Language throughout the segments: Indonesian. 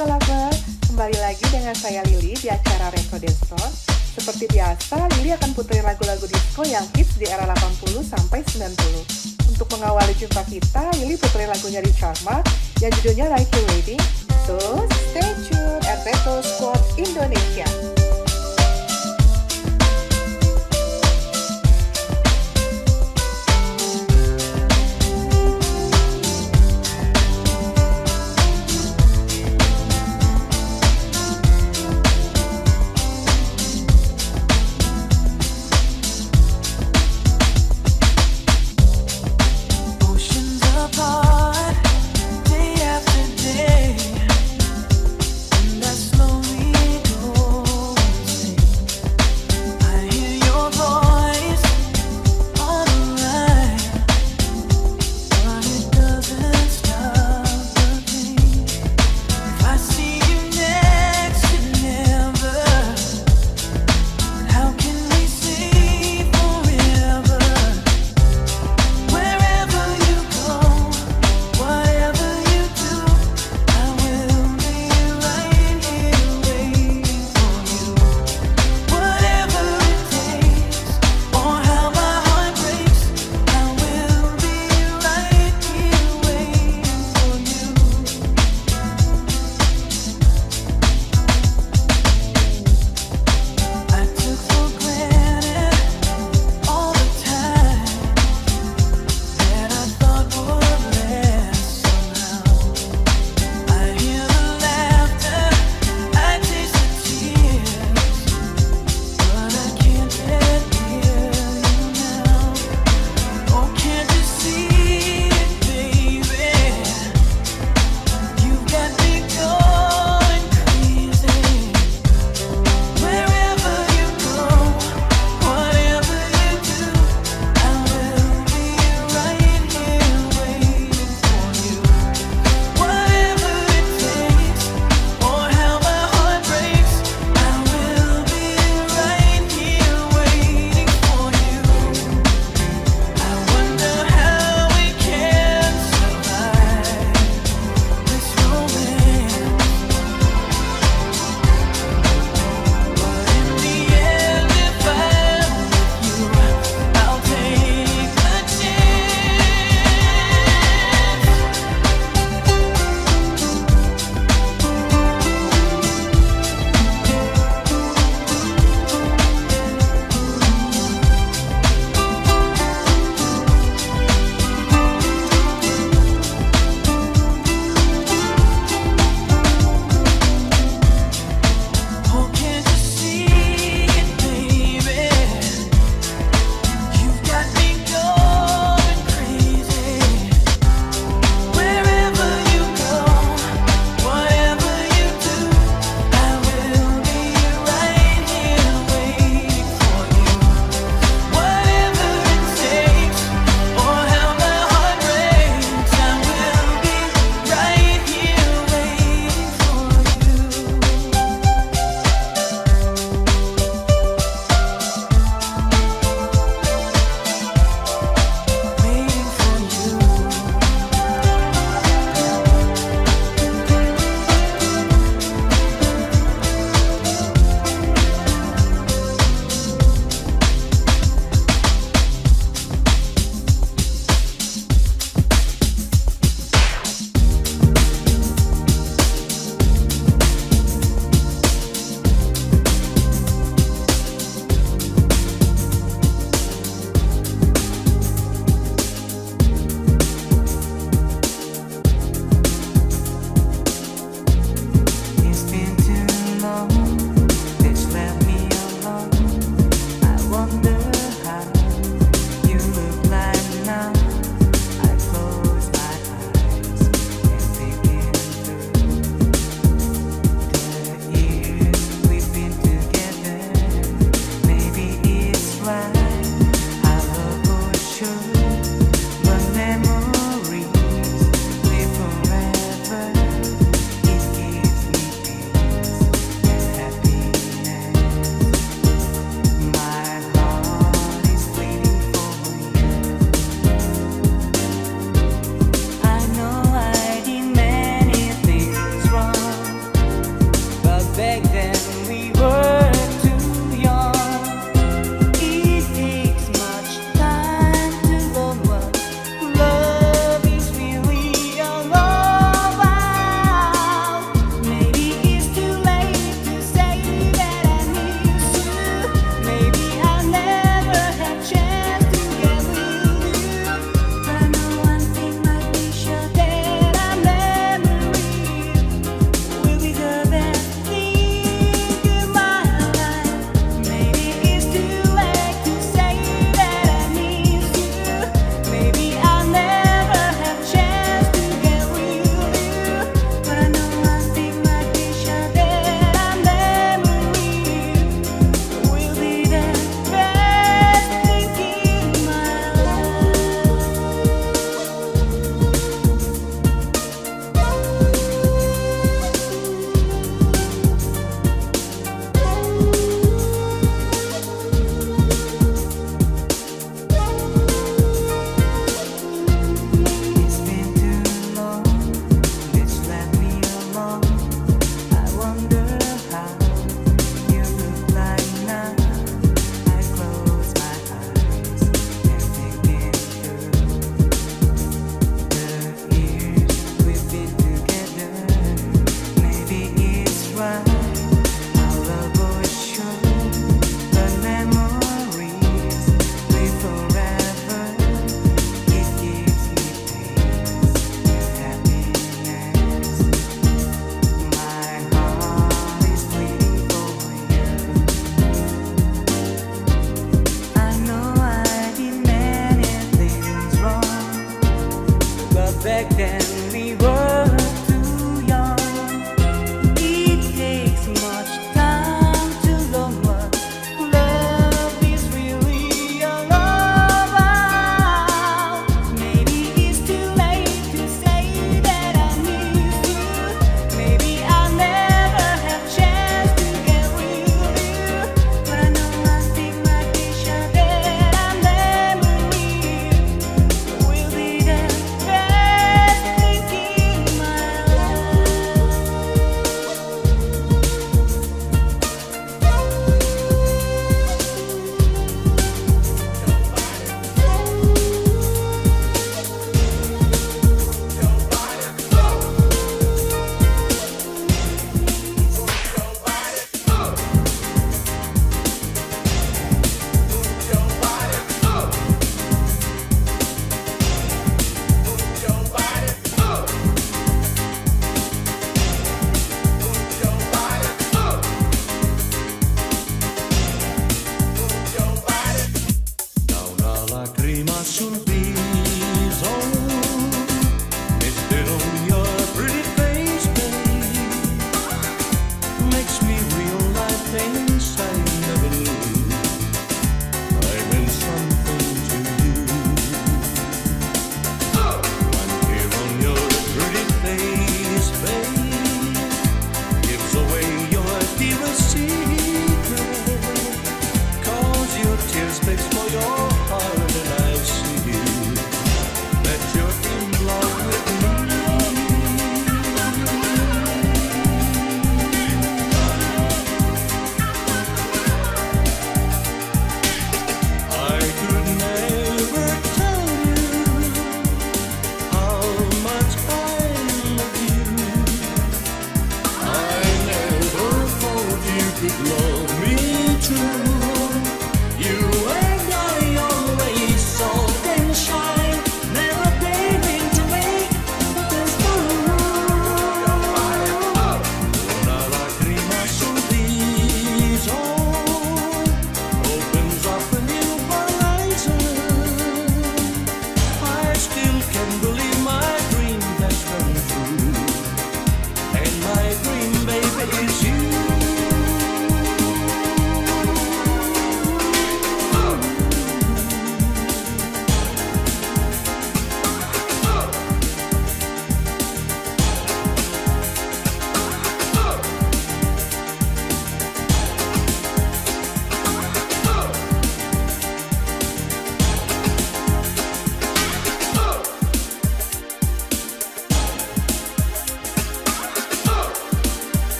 Disco Lover, kembali lagi dengan saya Lili di acara Retro Disco. Seperti biasa, Lili akan puterin lagu-lagu disco yang hits di era 80 sampai 90. Untuk mengawali jumpa kita, Lili puterin lagunya Richard Mark yang judulnya Like You Waiting. So, stay tuned at Retro Squad Indonesia.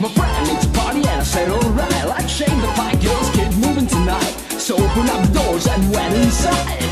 My friend needs a party and I said alright Like Shane the Pie Girls, kid moving tonight. So open up the doors and went inside.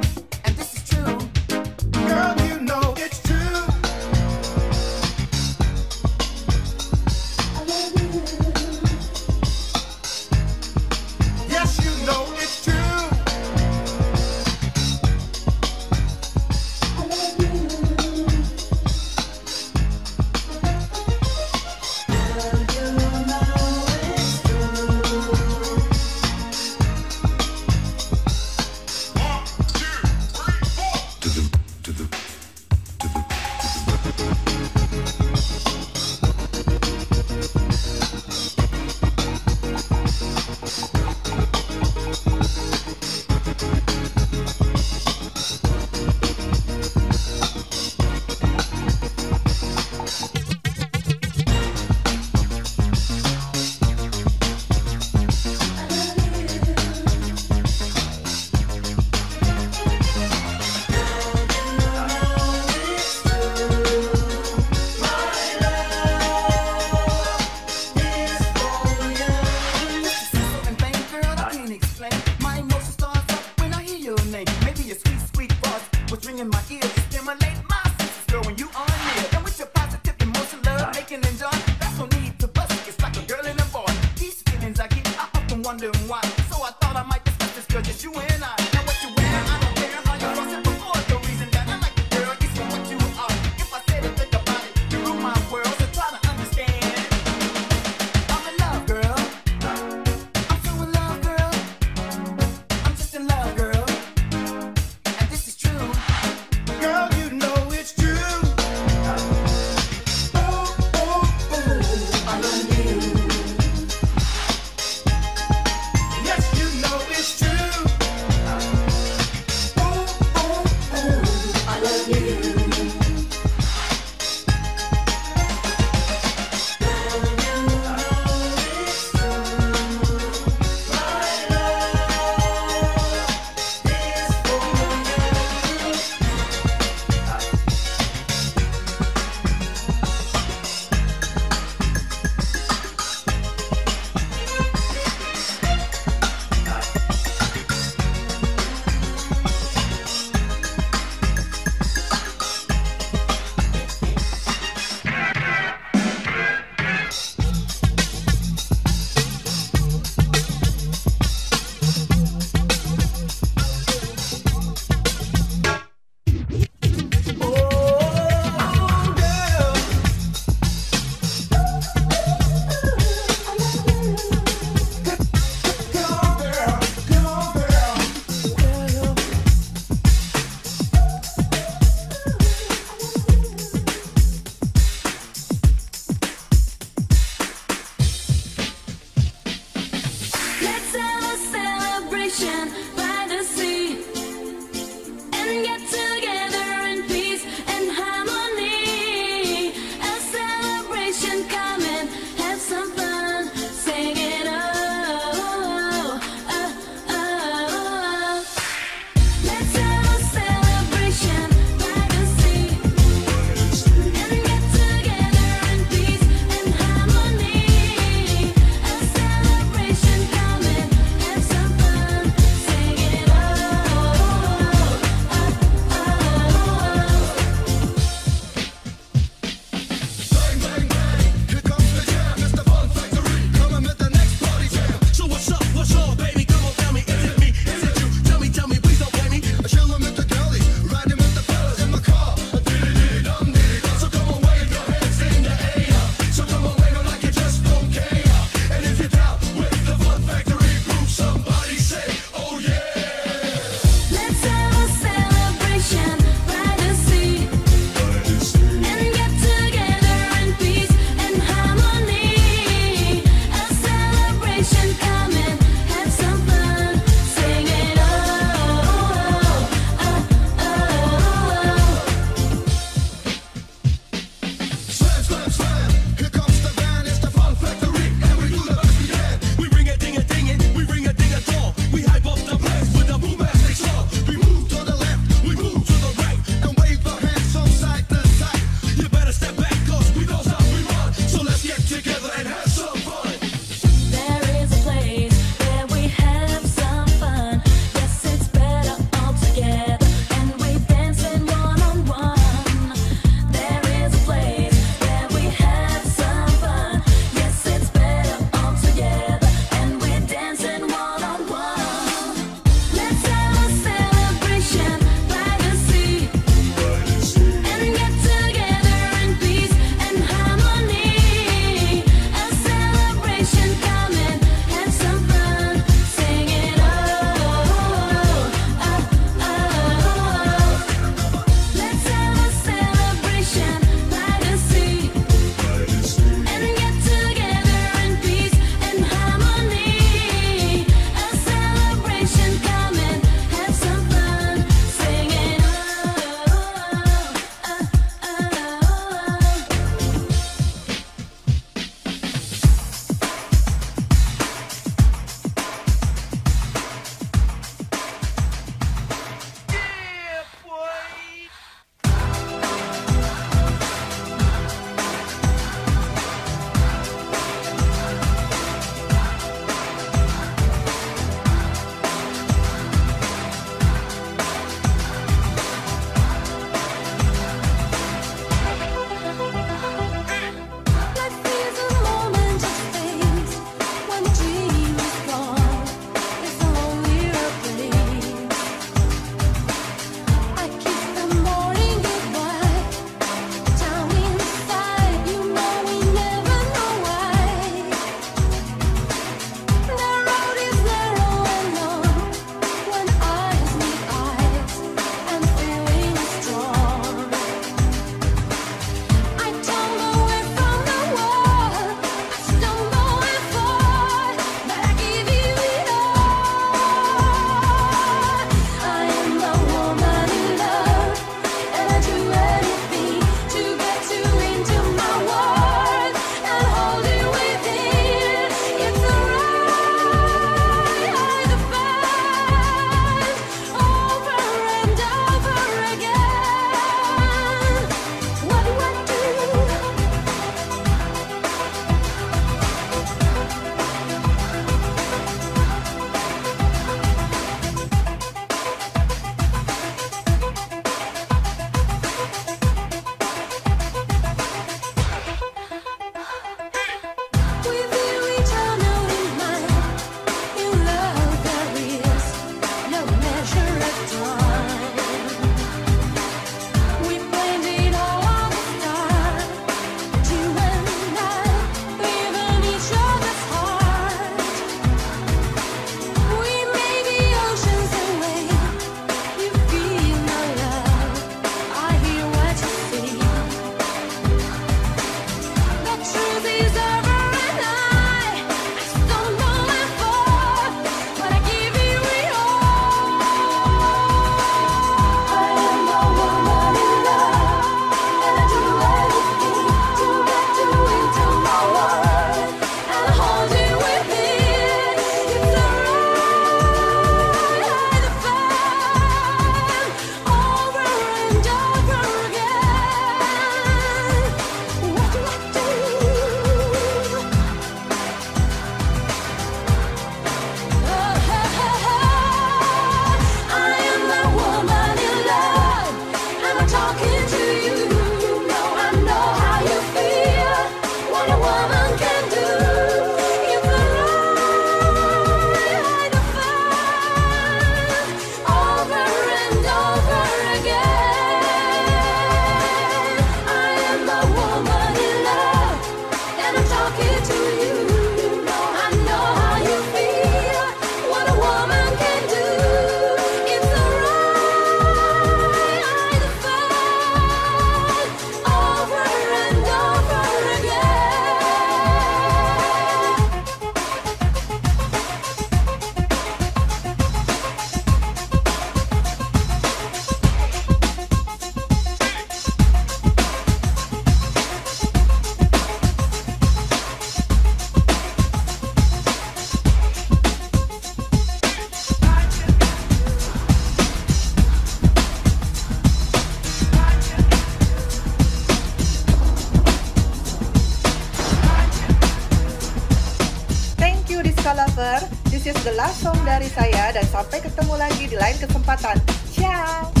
The last song dari saya dan sampai ketemu lagi di lain kesempatan. Ciao!